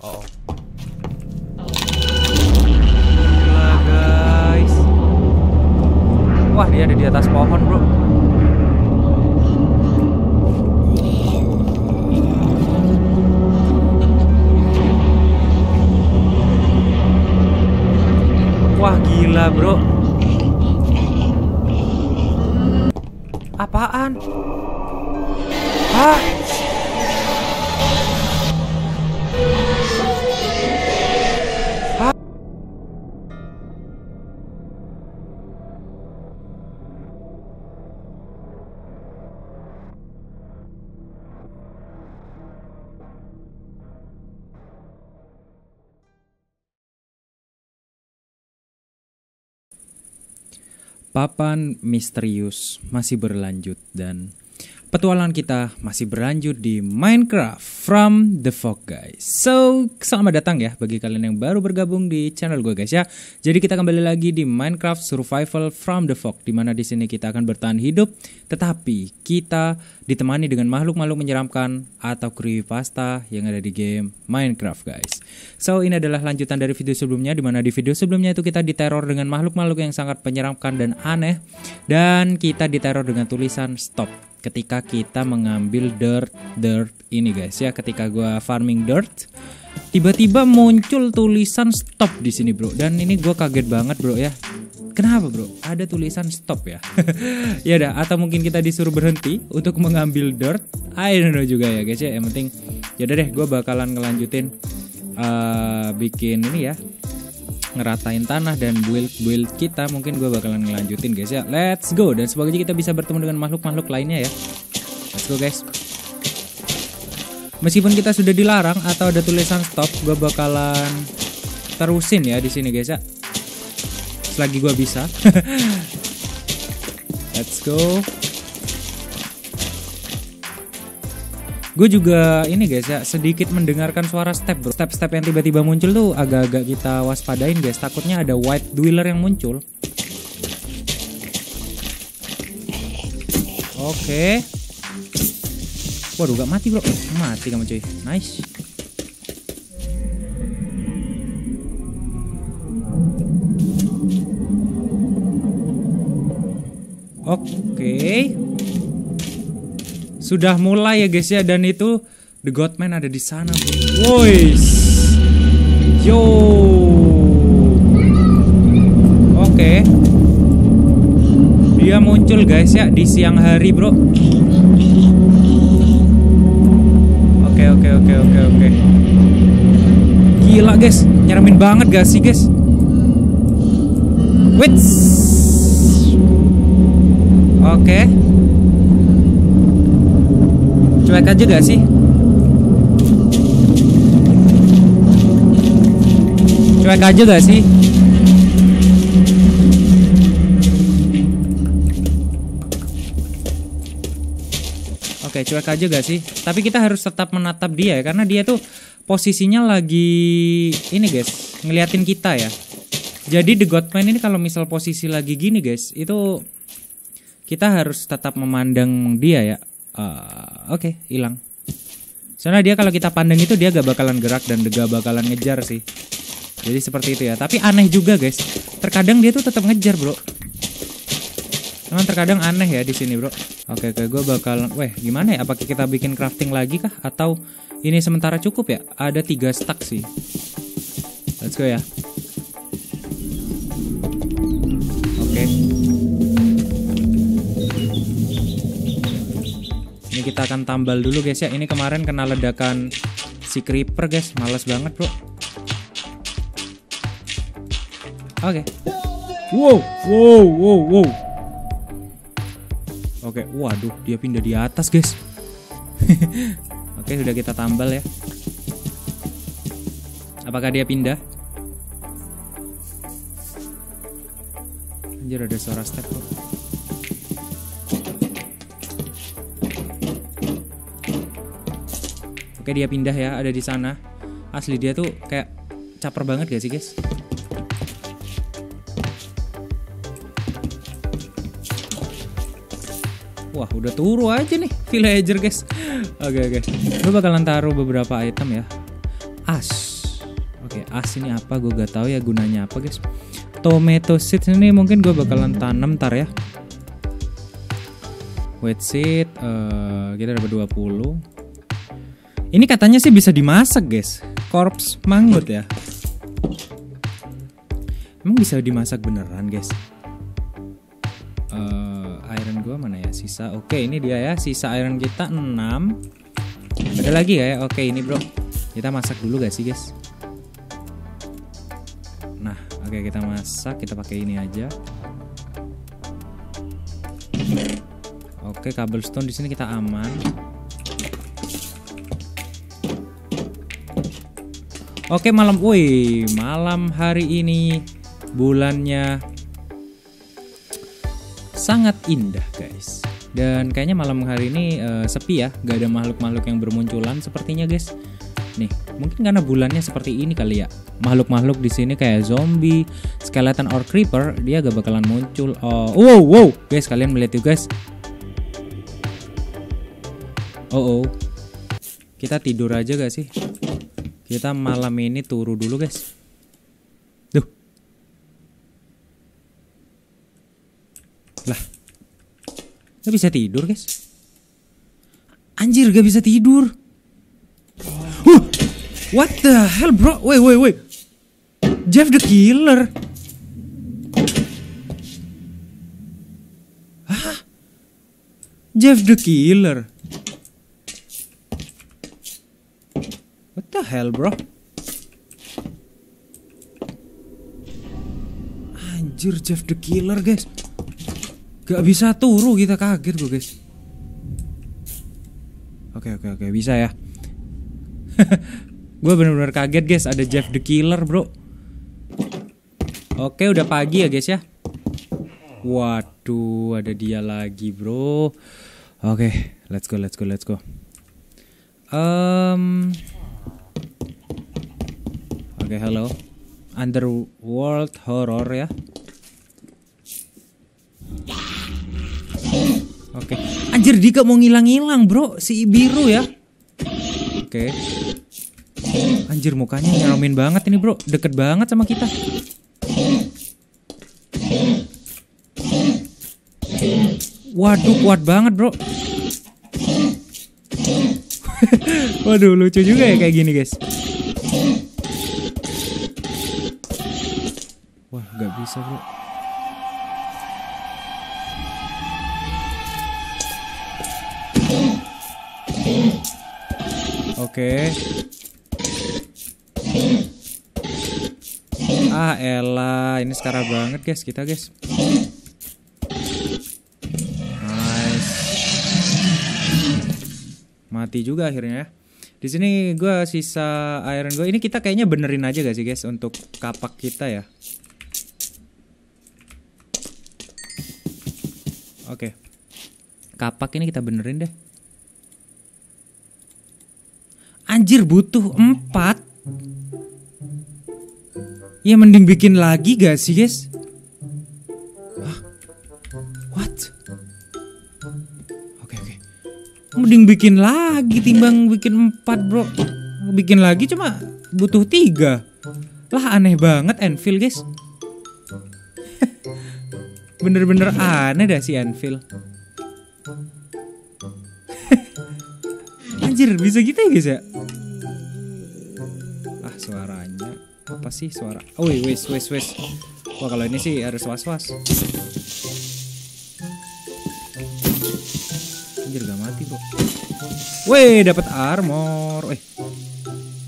Oh. Gila guys. Wah dia ada di atas pohon bro. Wah gila bro. Apaan? Hah? Papan misterius masih berlanjut dan petualangan kita masih berlanjut di Minecraft from the Fog guys. So, selamat datang ya bagi kalian yang baru bergabung di channel gue guys ya. Jadi kita kembali lagi di Minecraft Survival from the Fog di mana di sini kita akan bertahan hidup tetapi kita ditemani dengan makhluk-makhluk menyeramkan atau creepypasta yang ada di game Minecraft guys. So, ini adalah lanjutan dari video sebelumnya di mana di video sebelumnya itu kita diteror dengan makhluk-makhluk yang sangat menyeramkan dan aneh dan kita diteror dengan tulisan stop ketika kita mengambil dirt dirt ini guys ya. Ketika gua farming dirt tiba-tiba muncul tulisan stop di sini bro. Dan ini gua kaget banget bro ya. Kenapa bro? Ada tulisan stop ya. Ya dah atau mungkin kita disuruh berhenti untuk mengambil dirt I don't know juga ya guys ya. Yang penting ya deh gua bakalan ngelanjutin uh, bikin ini ya ngeratain tanah dan build build kita mungkin gue bakalan ngelanjutin guys ya. Let's go dan semoga kita bisa bertemu dengan makhluk-makhluk lainnya ya. Let's go guys. Meskipun kita sudah dilarang atau ada tulisan stop gue bakalan terusin ya di sini guys ya. Selagi gue bisa. Let's go gue juga ini guys ya sedikit mendengarkan suara step bro. Step-step yang tiba-tiba muncul tuh agak-agak kita waspadain guys. Takutnya ada white dweller yang muncul. Oke. Waduh gak mati bro. Mati kamu cuy. Nice. Oke sudah mulai ya guys ya dan itu The Godman ada di sana. Wois. Yo. Oke. Dia muncul guys ya di siang hari bro. Oke oke oke oke oke. Gila guys, nyeremin banget gak sih guys? Wits. Oke. Cuek aja gak sih? Cuek aja gak sih? Oke, cuek aja gak sih? Tapi kita harus tetap menatap dia ya Karena dia tuh posisinya lagi Ini guys, ngeliatin kita ya Jadi The Godman ini kalau misal posisi lagi gini guys Itu kita harus tetap memandang dia ya uh, oke okay, hilang. Soalnya dia kalau kita pandang itu dia gak bakalan gerak dan gak bakalan ngejar sih. Jadi seperti itu ya. Tapi aneh juga guys. Terkadang dia tuh tetap ngejar bro. Emang terkadang aneh ya di sini bro. Oke oke gue bakalan weh gimana ya? Apakah kita bikin crafting lagi kah? Atau ini sementara cukup ya? Ada tiga stack sih. Let's go ya. Oke. Kita akan tambal dulu guys ya. Ini kemarin kena ledakan si creeper guys. Males banget bro. Oke. Okay. Wow, wow, wow, wow. Oke, okay. waduh dia pindah di atas guys. Oke, okay, sudah kita tambal ya. Apakah dia pindah? Anjir ada suara step bro. Oke dia pindah ya ada di sana. Asli dia tuh kayak caper banget gak sih guys? Wah udah turu aja nih villager guys. Oke oke. Gue bakalan taruh beberapa item ya. as. Oke, as ini apa? Gue gak tahu ya gunanya apa, guys. Tomato seeds ini mungkin gue bakalan tanam ntar ya. Wet seed uh, kita dapat 20. Ini katanya sih bisa dimasak, guys. Korps manggut ya. Emang bisa dimasak beneran, guys? Uh, iron gue mana ya? Sisa. Oke, ini dia ya. Sisa iron kita 6. Ada lagi ya? Oke, ini, Bro. Kita masak dulu gak sih, guys? Nah, oke kita masak, kita pakai ini aja. Oke, cobblestone di sini kita aman. Oke, malam, woi, malam hari ini bulannya sangat indah, guys. Dan kayaknya malam hari ini uh, sepi ya, gak ada makhluk-makhluk yang bermunculan sepertinya, guys. Nih, mungkin karena bulannya seperti ini kali ya. Makhluk-makhluk di sini kayak zombie, skeleton or creeper, dia gak bakalan muncul. Oh, wow, wow, guys, kalian melihat tuh, guys. Oh, oh. Kita tidur aja gak sih? Kita malam ini turu dulu, guys. Duh. Lah. Gak bisa tidur, guys. Anjir, gak bisa tidur. Uh, what the hell, bro? Wait, wait, wait. Jeff the Killer. Jeff the Killer. What the hell, bro? Anjir, Jeff the Killer, guys. Gak bisa turu kita kaget gue, guys. Oke, oke, oke, bisa ya. gue bener-bener kaget guys ada Jeff the Killer bro Oke udah pagi ya guys ya Waduh ada dia lagi bro Oke let's go let's go let's go um, Oke halo. Underworld Horror ya. Oke. Anjir Dika mau ngilang-ngilang bro. Si biru ya. Oke. Anjir mukanya nyeromin banget ini bro. Deket banget sama kita. Waduh kuat banget bro. Waduh lucu juga ya kayak gini guys Wah gak bisa bro Oke. Ah elah, ini sekarang banget guys kita guys. Nice. Mati juga akhirnya ya. Di sini gue sisa iron gue. Ini kita kayaknya benerin aja gak sih guys untuk kapak kita ya. Oke. Kapak ini kita benerin deh. Anjir butuh empat. Ya mending bikin lagi gak sih guys? Hah? What? Oke oke. Mending bikin lagi timbang bikin empat bro. Bikin lagi cuma butuh tiga. Lah aneh banget Enfield guys. Bener-bener aneh dah si Enfield. Anjir bisa gitu ya guys ya? Ah suaranya. Apa sih suara? Oh wes wes wes Wah kalau ini sih harus was was Anjir gak mati bro. Weh dapat armor. Eh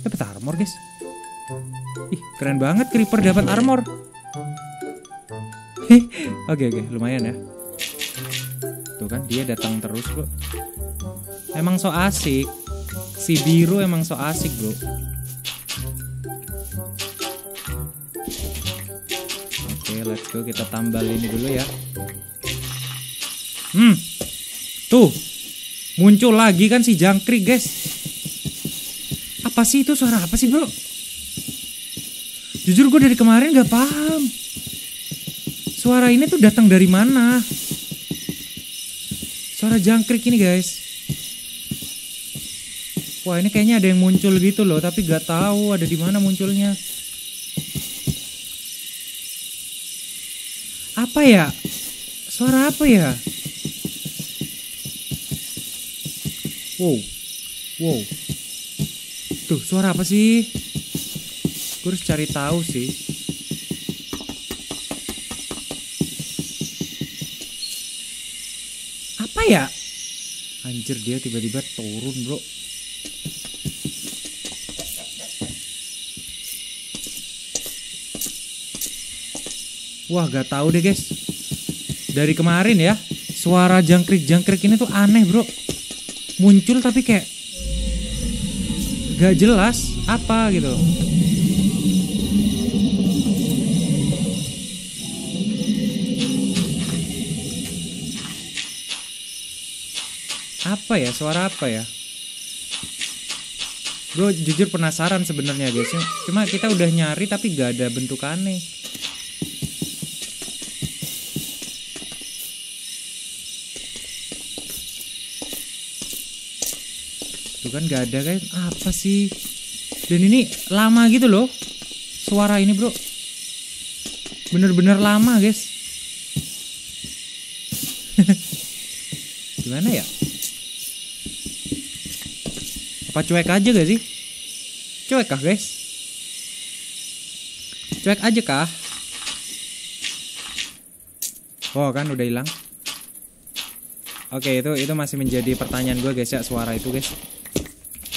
dapat armor guys. Ih keren banget creeper dapat armor Oke oke lumayan ya. Tuh kan dia datang terus bro Emang so asik. Si biru emang so asik bro Oke let's go. Kita tambal ini dulu ya. Hmm. Tuh. Muncul lagi kan si jangkrik guys. Apa sih itu? Suara apa sih bro Jujur gue dari kemarin gak paham Suara ini tuh datang dari mana Suara jangkrik ini guys Wah ini kayaknya ada yang muncul gitu loh, tapi gak tahu ada di mana munculnya. Apa ya? Suara apa ya? Wow, wow. Tuh suara apa sih? Gue harus cari tahu sih. Ya? Anjir dia tiba-tiba turun bro. Wah gak tahu deh guys. Dari kemarin ya suara jangkrik-jangkrik ini tuh aneh bro. Muncul tapi kayak gak jelas apa gitu. Apa ya suara apa ya? Gue jujur penasaran sebenarnya guys. Cuma kita udah nyari tapi gak ada bentuk aneh. Tuh kan gak ada kan apa sih? Dan ini lama gitu loh. Suara ini, Bro. Bener-bener lama, guys. Gimana ya? Apa cuek aja gak sih? Cuek kah, guys? Cuek aja kah? Oh, kan udah hilang. Oke, itu itu masih menjadi pertanyaan gue guys ya suara itu guys.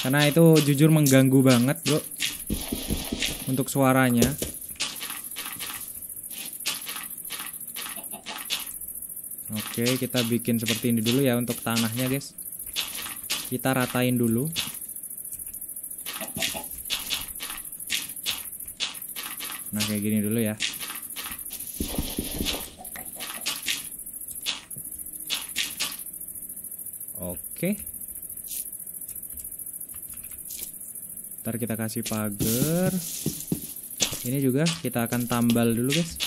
Karena itu jujur mengganggu banget, Bro. Untuk suaranya. Oke, kita bikin seperti ini dulu ya untuk tanahnya, guys. Kita ratain dulu. Kayak gini dulu ya. Oke. Ntar kita kasih pagar. Ini juga kita akan tambal dulu, guys.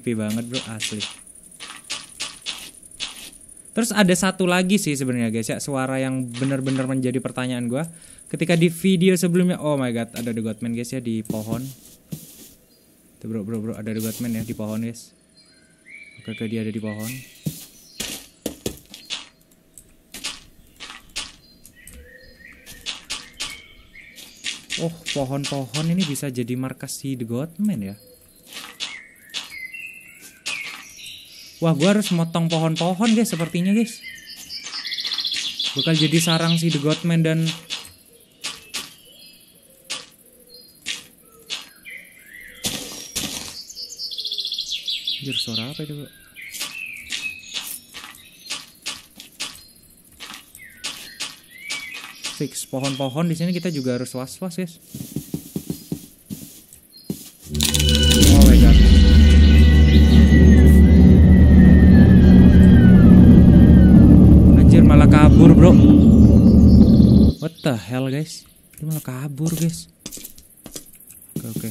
Creepy banget, Bro, asli. Terus ada satu lagi sih sebenarnya guys ya, suara yang benar-benar menjadi pertanyaan gua ketika di video sebelumnya. Oh my god, ada The Godman guys ya di pohon. Tuh bro, bro, bro, ada The Godman ya di pohon guys. Oke, oke dia ada di pohon. Oh, pohon-pohon ini bisa jadi markas si The Godman ya. Wah, gua harus motong pohon-pohon guys sepertinya guys. Bakal jadi sarang si The Godman dan Anjir, suara apa itu, Bro? Fix pohon-pohon di sini kita juga harus was-was, guys. Kabur, guys. Oke, oke.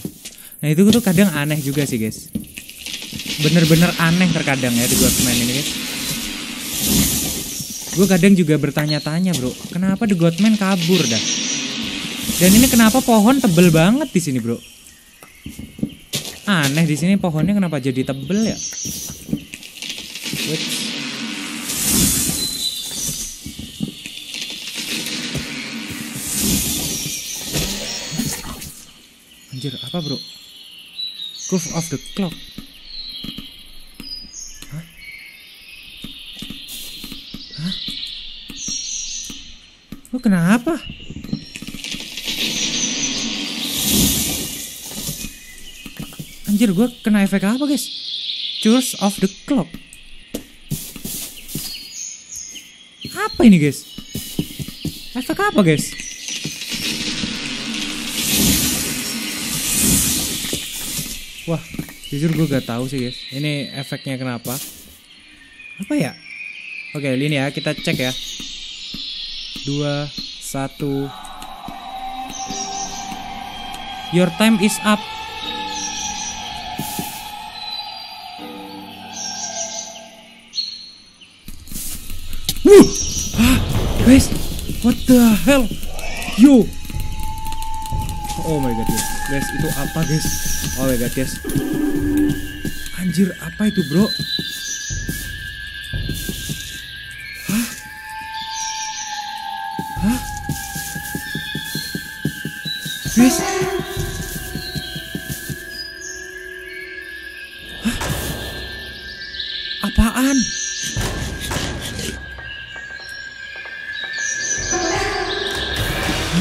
Nah, itu tuh kadang aneh juga sih, guys bener-bener aneh terkadang ya di Godman ini guys. Gue kadang juga bertanya-tanya bro, kenapa The Godman kabur dah? Dan ini kenapa pohon tebel banget di sini bro? Aneh di sini pohonnya kenapa jadi tebel ya? Wait. Anjir, apa bro? Curve of the clock. Lu kenapa? Anjir gue kena efek apa guys? Choose of the clock Apa ini guys? Efek apa guys? Wah Jujur gue gak tahu sih guys. Ini efeknya kenapa? Apa ya? Oke, ini ya kita cek ya. Dua, satu. Your time is up. Wuh! Hah? Guys, what the hell? Yo! Oh my god guys, guys itu apa guys? Oh my god guys. Anjir, apa itu bro? Hah? Hah? Guys? Hah? Apaan?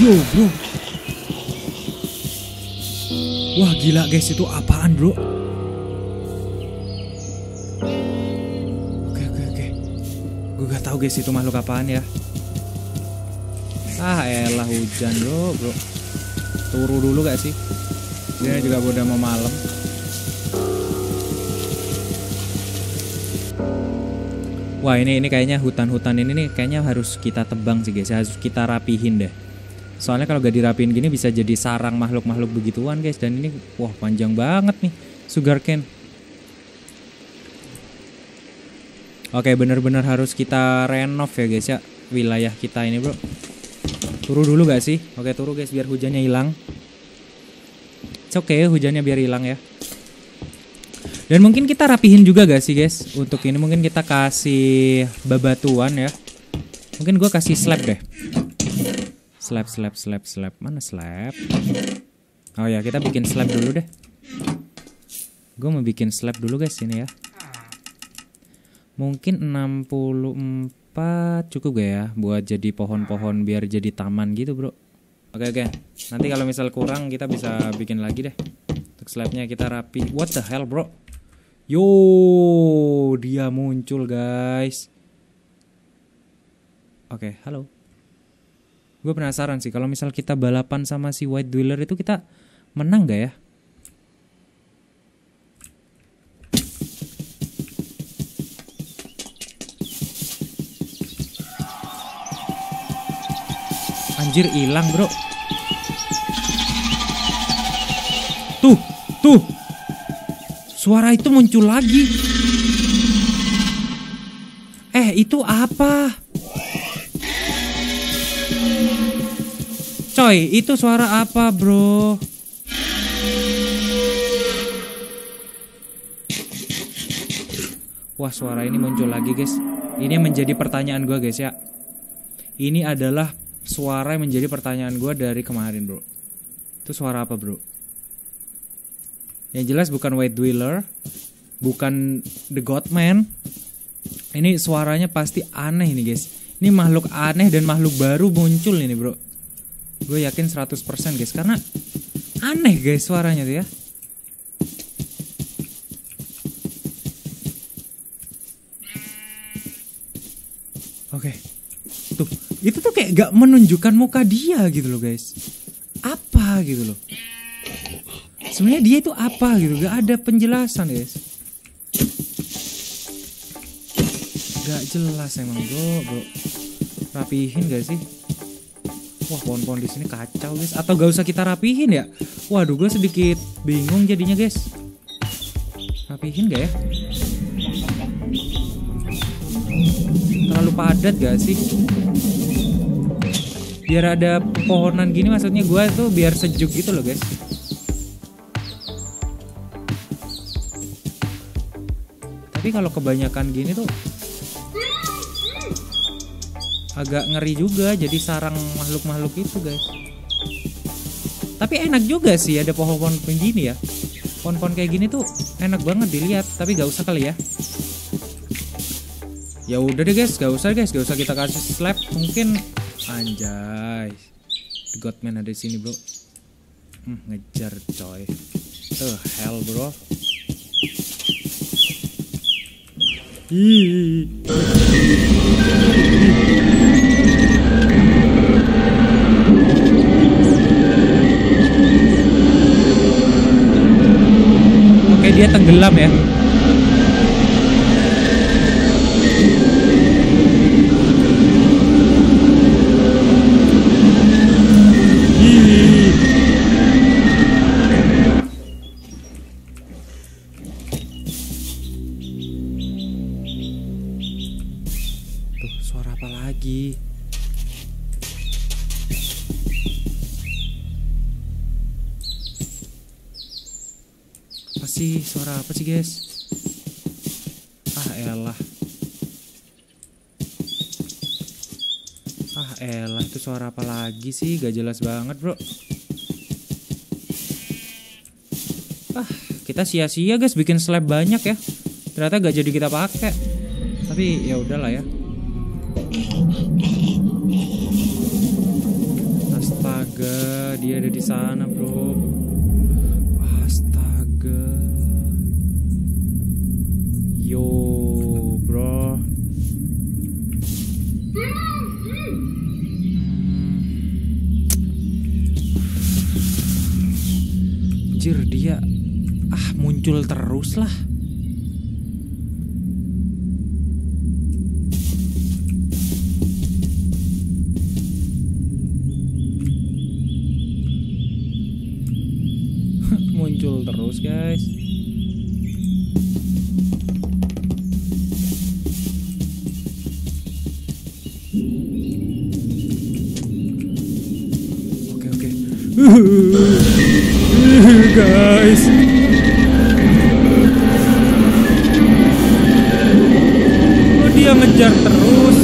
Yo bro gila guys itu apaan bro? Oke oke oke. Gue gak tahu guys itu makhluk apaan ya. Ah elah hujan bro bro. Turu dulu gak sih? Ini juga udah mau malam. Wah ini ini kayaknya hutan-hutan ini nih kayaknya harus kita tebang sih guys. Harus kita rapihin deh Soalnya kalau gak dirapiin gini bisa jadi sarang makhluk-makhluk begituan guys dan ini wah panjang banget nih sugar cane. Oke bener-bener harus kita renov ya guys ya wilayah kita ini bro. Turu dulu gak sih? Oke turu guys biar hujannya hilang. Oke okay, hujannya biar hilang ya. Dan mungkin kita rapihin juga gak sih guys? Untuk ini mungkin kita kasih bebatuan ya. Mungkin gue kasih slab deh. Slab, slab, slab, slab. Mana slab? Oh ya, kita bikin slab dulu deh. Gue mau bikin slab dulu guys ini ya. Mungkin 64 cukup gak ya buat jadi pohon-pohon biar jadi taman gitu, Bro. Oke, oke. Nanti kalau misal kurang kita bisa bikin lagi deh. Untuk slabnya kita rapi. What the hell, Bro? Yo, dia muncul, guys. Oke, halo. Gue penasaran sih kalau misal kita balapan sama si White Dweller itu kita menang gak ya? Anjir hilang bro Tuh, tuh Suara itu muncul lagi Eh itu apa? Coy, itu suara apa, bro? Wah, suara ini muncul lagi, guys. Ini menjadi pertanyaan gue, guys ya. Ini adalah suara yang menjadi pertanyaan gue dari kemarin, bro. Itu suara apa, bro? Yang jelas bukan White Dweller, bukan The Godman. Ini suaranya pasti aneh ini, guys. Ini makhluk aneh dan makhluk baru muncul ini, bro. Gue yakin 100% guys, karena aneh guys suaranya tuh ya. Oke. Tuh, itu tuh kayak gak menunjukkan muka dia gitu loh guys. Apa gitu loh. Sebenarnya dia itu apa gitu, gak ada penjelasan guys. Gak jelas emang bro, bro. Rapihin gak sih? Wah pohon-pohon di sini kacau guys. Atau gak usah kita rapihin ya? Waduh gue sedikit bingung jadinya guys. Rapihin gak ya? Terlalu padat gak sih? Biar ada pohonan gini maksudnya gue tuh biar sejuk gitu loh guys. Tapi kalau kebanyakan gini tuh agak ngeri juga jadi sarang makhluk-makhluk itu guys. Tapi enak juga sih ada pohon-pohon begini ya. Pohon-pohon kayak gini tuh enak banget dilihat tapi gak usah kali ya. Ya udah deh guys. Gak usah guys. Gak usah kita kasih slap mungkin. Anjay. The Godman ada di sini bro. Hmm, ngejar coy. The hell bro. Dia tenggelam ya. Lagi sih? Gak jelas banget, bro. Ah, kita sia-sia, guys, bikin slab banyak ya. Ternyata gak jadi kita pakai. Tapi ya udahlah ya. Astaga, dia ada di sana, bro. Astaga. Anjir, dia ah muncul terus lah. Guys oh dia ngejar terus?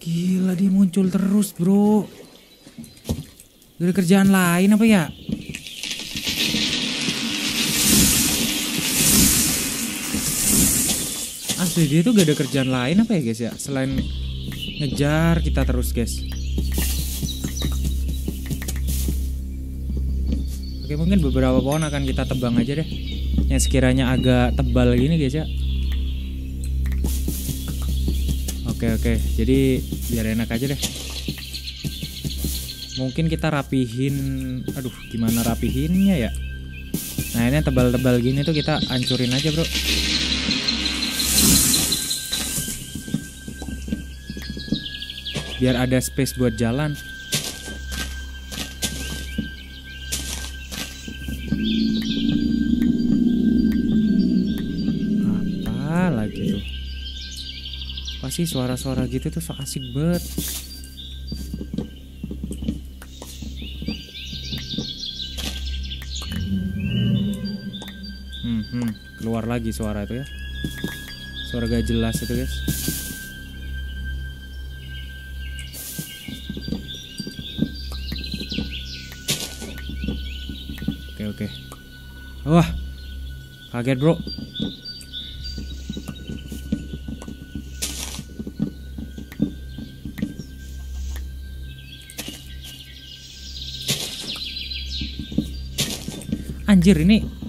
Gila dia muncul terus bro. Ada kerjaan lain apa ya Asli dia tuh gak ada kerjaan lain apa ya guys ya Selain ngejar kita terus guys Oke mungkin beberapa pohon akan kita tebang aja deh Yang sekiranya agak tebal gini guys ya Oke oke, jadi biar enak aja deh. Mungkin kita rapihin, aduh gimana rapihinnya ya? Nah ini tebal-tebal gini tuh kita hancurin aja bro. Biar ada space buat jalan. Apa lagi tuh? Pasti suara-suara gitu tuh so asik banget. Hmm, hmm, keluar lagi suara itu ya. Suara gak jelas itu guys. Oke oke. Wah, kaget bro. Anjir ini.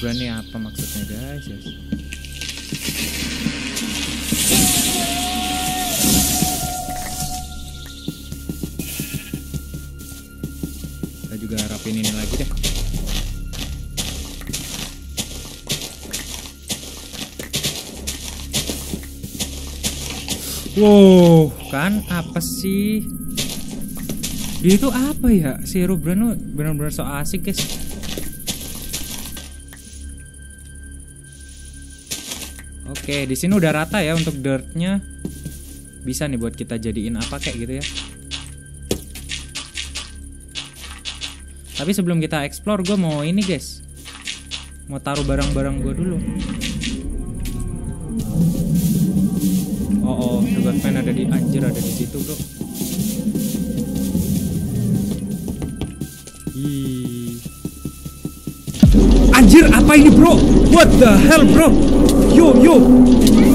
Brand nih apa maksudnya guys? Yes. Kita juga rapin ini lagi deh. Wow, kan apa sih? Dia itu apa ya? Si tuh benar-benar so asik, guys. Oke, di sini udah rata ya untuk dirtnya. Bisa nih buat kita jadiin apa kayak gitu ya. Tapi sebelum kita explore, gue mau ini guys. Mau taruh barang-barang gue dulu. Oh, oh, Sugarman ada di anjir ada di situ, Bro. Ih. Anjir, apa ini, Bro? What the hell, Bro? Yo, yo.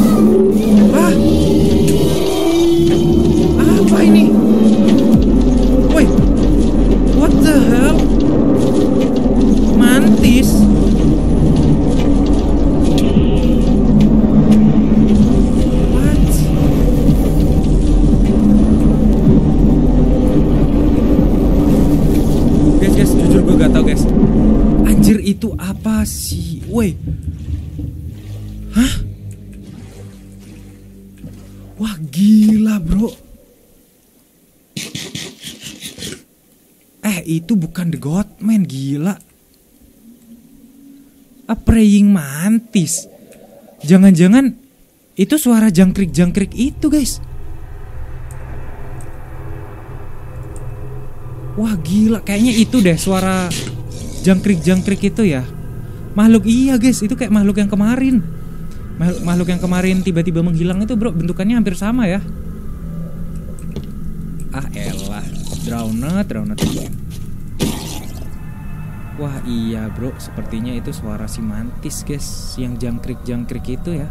Praying mantis. Jangan-jangan itu suara jangkrik-jangkrik itu guys. Wah gila, kayaknya itu deh suara jangkrik-jangkrik itu ya. Makhluk iya guys, itu kayak makhluk yang kemarin. Makhluk, yang kemarin tiba-tiba menghilang itu bro, bentukannya hampir sama ya. Ah elah, drownet, drownet. Wah iya bro, sepertinya itu suara si mantis guys, yang jangkrik-jangkrik itu ya.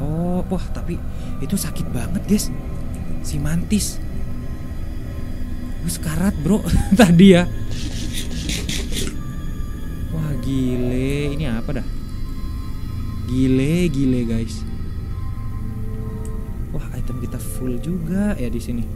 Oh, wah tapi itu sakit banget guys, si mantis. Gue sekarat bro. Tadi ya. Wah gile. Ini apa dah? Gile gile guys. Wah item kita full juga ya di sini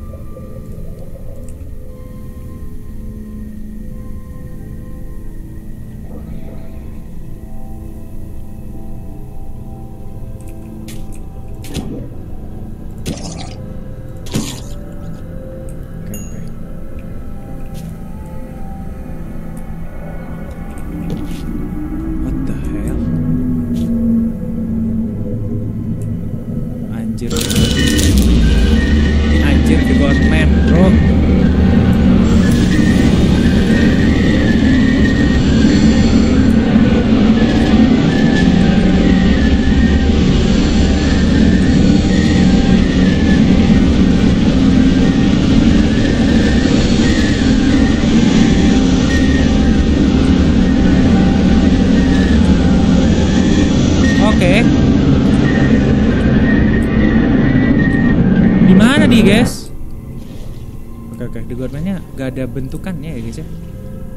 Ada bentukannya ya, guys ya.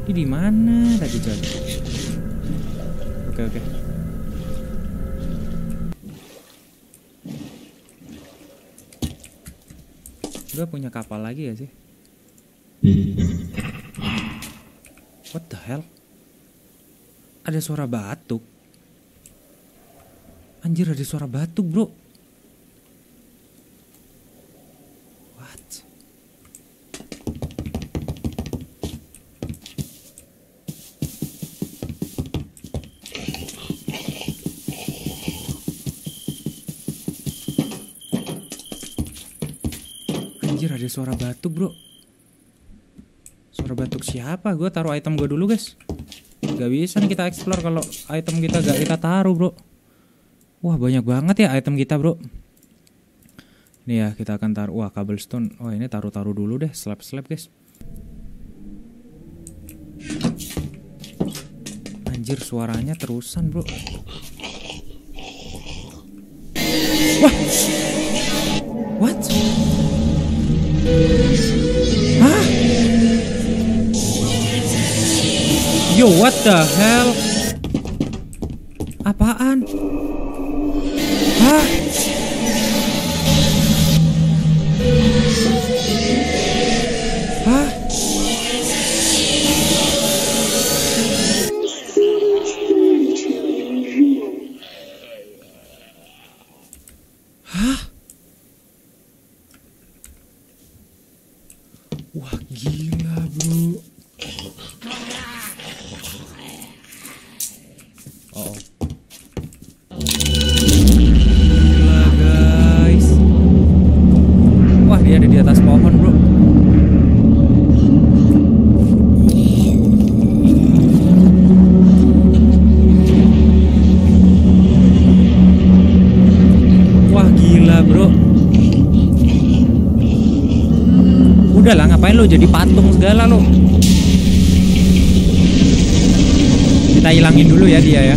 Ini di mana tadi coy? Oke, oke. Gue punya kapal lagi ya sih? What the hell? Ada suara batuk. Anjir ada suara batuk bro ada suara batuk bro. Suara batuk siapa? Gue taruh item gue dulu guys. Gak bisa nih kita explore kalau item kita gak kita taruh bro. Wah banyak banget ya item kita bro. Ini ya kita akan taruh. Wah cobblestone. Wah ini taruh-taruh dulu deh. Slab-slab guys. Anjir suaranya terusan bro. Wah Yo what the hell Apaan? Hah? Lo jadi patung segala lo. Kita hilangin dulu ya dia ya.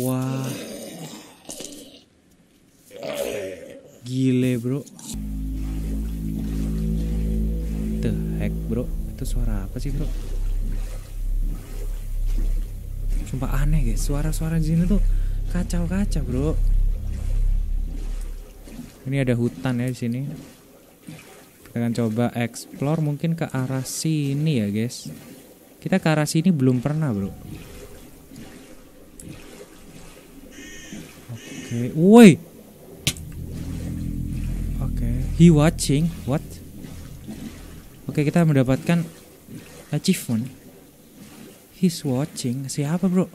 Wah. Gile, Bro. The heck, Bro. Itu suara apa sih, Bro? Sumpah aneh, guys. Suara-suara di sini tuh kacau-kacau, Bro. Ini ada hutan ya di sini. Kita akan coba explore mungkin ke arah sini ya, guys. Kita ke arah sini belum pernah, Bro. Oke, woi. Oke, he watching. What? Oke, kita mendapatkan achievement. He's watching. Siapa, Bro?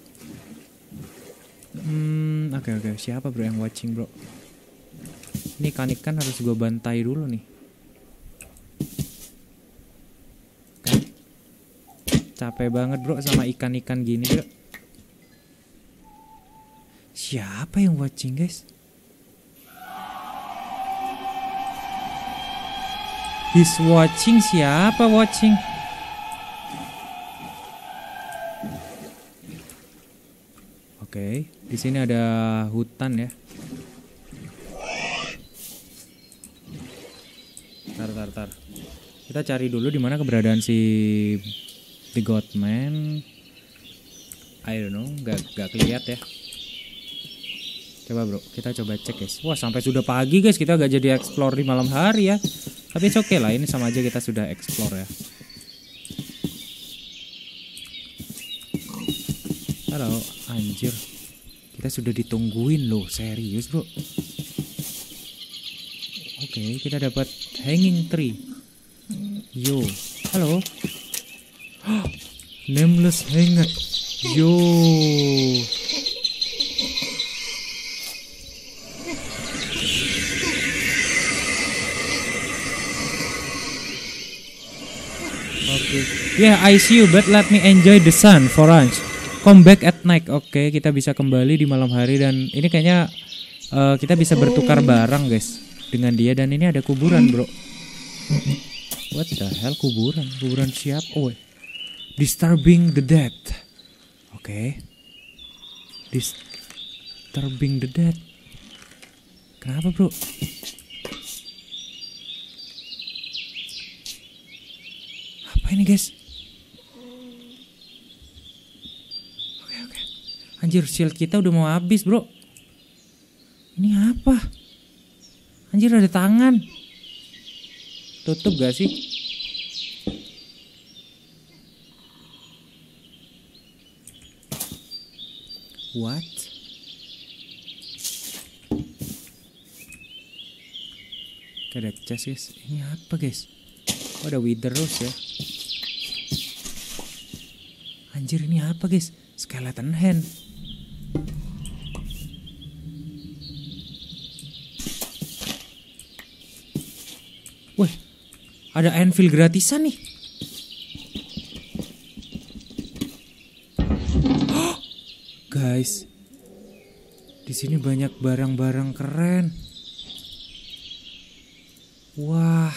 Hmm, oke oke. Siapa, Bro yang watching, Bro? Ini ikan-ikan harus gue bantai dulu nih. Kan? Capek banget, Bro, sama ikan-ikan gini, Bro. Siapa yang watching guys? He's watching siapa watching? Oke, di sini ada hutan ya. Tar, tar, tar. Kita cari dulu di mana keberadaan si The Godman. I don't know, gak, gak keliat ya. Coba bro, kita coba cek guys. Wah sampai sudah pagi guys, kita gak jadi explore di malam hari ya. Tapi oke okay lah, ini sama aja kita sudah explore ya. Halo, anjir. Kita sudah ditungguin loh, serius bro. Oke, kita dapat hanging tree. Yo, halo. Nameless hanger. Yo. Yeah, I see you, but let me enjoy the sun for once. Come back at night. Oke, kita bisa kembali di malam hari dan ini kayaknya eh, kita bisa bertukar barang, guys, dengan dia dan ini ada kuburan, bro. What the hell kuburan? Kuburan siapa? Oh, disturbing the dead. Oke. Disturbing the dead. Kenapa, bro? Apa ini guys? Oke oke. Anjir shield kita udah mau habis bro. Ini apa? Anjir ada tangan. Tutup gak sih? What? Ada chest guys. Ini apa guys? Oh, ada wither rose ya. Anjir ini apa guys? Skeleton hand. Ada anvil gratisan nih. Guys, di sini banyak barang-barang keren. Wah,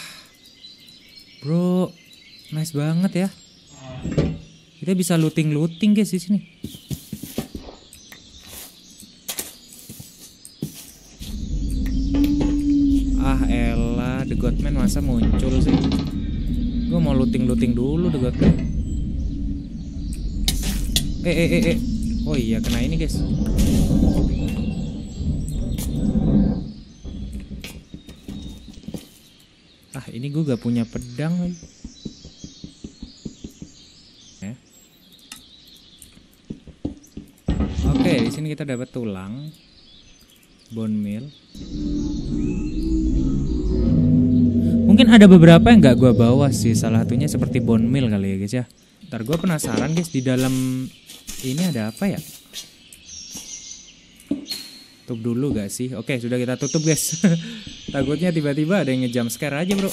bro, nice banget ya. Kita bisa looting-looting guys di sini. Ah elah, The Godman masa muncul sih? Gue mau looting-looting dulu The Godman. Eh eh eh eh. Oh iya kena ini guys. Ah ini gue gak punya pedang lagi. Ya. Oke di sini kita dapat tulang, bone meal. Mungkin ada beberapa yang nggak gua bawa sih. Salah satunya seperti bone meal kali ya guys ya. Ntar gue penasaran guys di dalam ini ada apa ya? Tutup dulu gak sih? Oke sudah kita tutup guys. Takutnya tiba-tiba ada yang ngejam scare aja bro.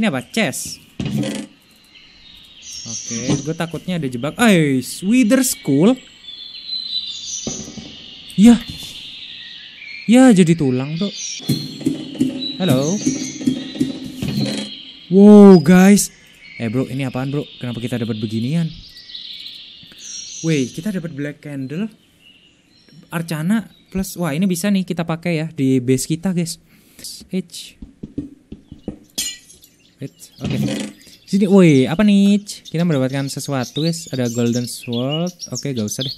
Ini apa? Chess. Oke, gue takutnya ada jebak. Ais, Wither School. Ya. Ya, jadi tulang, Bro. Halo. Wow, guys. Eh, Bro, ini apaan, Bro? Kenapa kita dapat beginian? Wait, kita dapat black candle. Arcana plus wah, ini bisa nih kita pakai ya di base kita, guys. H. Wait, oke. Okay. Sini, woi, apa nih? Kita mendapatkan sesuatu, guys. Ada golden sword. Oke, okay, gak usah deh.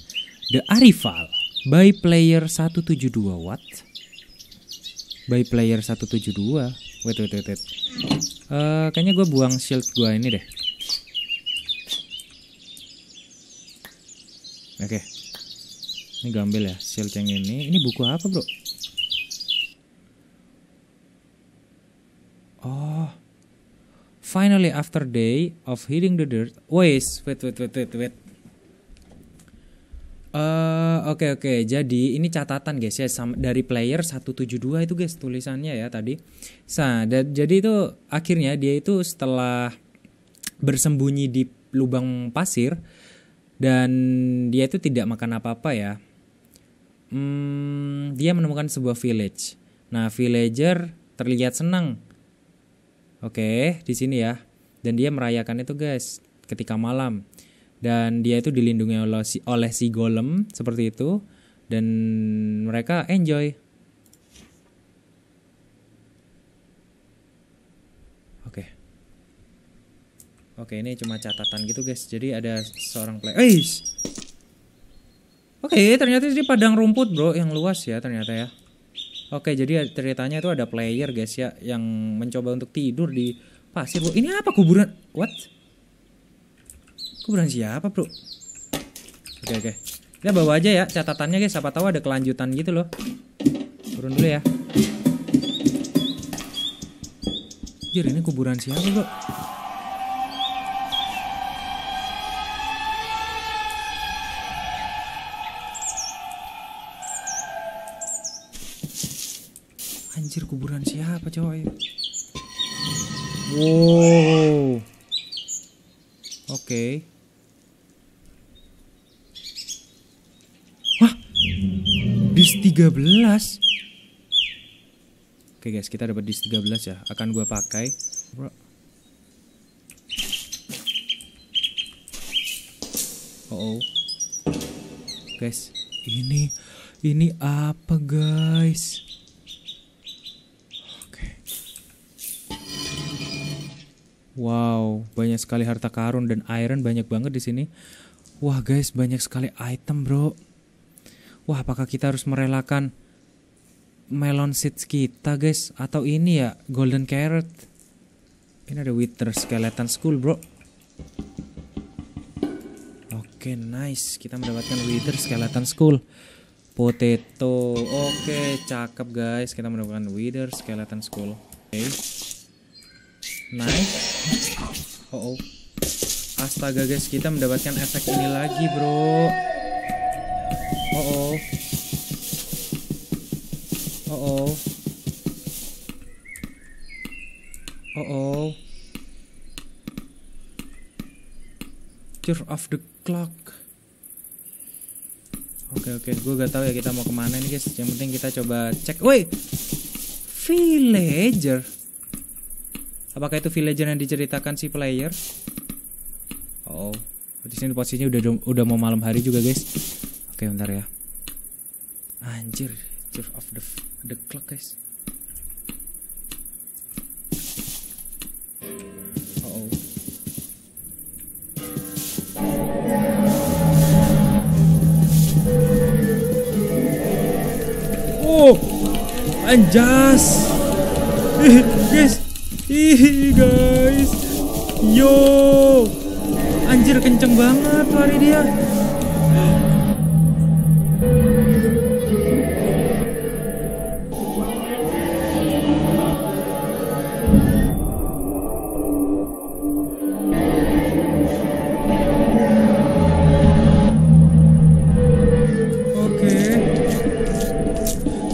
The Arival by player 172 what? By player 172. Wait, wait, wait, wait. Uh, kayaknya gue buang shield gue ini deh. Oke. Okay. Ini gue ambil ya shield yang ini. Ini buku apa, Bro? Oh. Finally after day of hitting the dirt. Wait, wait, wait, wait, wait. Uh, oke okay, oke. Okay. Jadi ini catatan guys ya dari player 172 itu guys tulisannya ya tadi. Nah, jadi itu akhirnya dia itu setelah bersembunyi di lubang pasir dan dia itu tidak makan apa-apa ya. Hmm, dia menemukan sebuah village. Nah, villager terlihat senang. Oke, di sini ya. Dan dia merayakan itu guys ketika malam dan dia itu dilindungi oleh si, oleh si golem seperti itu. Dan mereka enjoy. Oke. Oke ini cuma catatan gitu guys. Jadi ada seorang player eh oke ternyata di padang rumput bro. Yang luas ya ternyata ya. Oke jadi ceritanya itu ada player guys ya yang mencoba untuk tidur di pasir ini apa kuburan? What Kuburan siapa bro? Oke oke. Kita bawa aja ya catatannya guys. Siapa tahu ada kelanjutan gitu loh. Turun dulu ya. Jir ini kuburan siapa bro? Oke guys kita dapat dis 13 ya. Akan gue pakai. Oh, oh. Guys Ini Ini apa guys? Oke. Wow Banyak sekali harta karun dan iron Banyak banget di sini. Wah guys banyak sekali item bro. Wah apakah kita harus merelakan melon seeds kita guys. Atau ini ya golden carrot. Ini ada wither skeleton school bro. Oke nice. Kita mendapatkan wither skeleton school. Potato. Oke cakep guys. Kita mendapatkan wither skeleton school. Oke. Nice. Oh, oh astaga guys. Kita mendapatkan efek ini lagi bro. Oh oh. Oh oh. Oh oh. Turn off the clock. Oke okay, oke, okay. gue gak tahu ya kita mau ke mana nih guys. Yang penting kita coba cek. Woi, villager. Apakah itu villager yang diceritakan si player? Oh, di sini posisinya udah udah mau malam hari juga guys. Oke bentar ya Anjir Turn off the, the clock guys. Oh, oh. Anjas. Guys. Ih guys. Yo. Anjir kenceng banget lari dia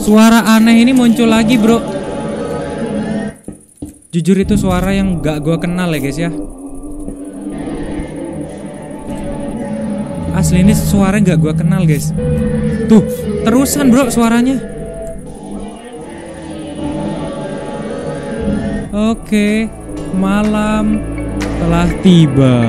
Suara aneh ini muncul lagi bro. Jujur itu suara yang gak gue kenal ya guys ya. Asli ini suara gak gue kenal guys. Tuh terusan bro suaranya. Oke malam telah tiba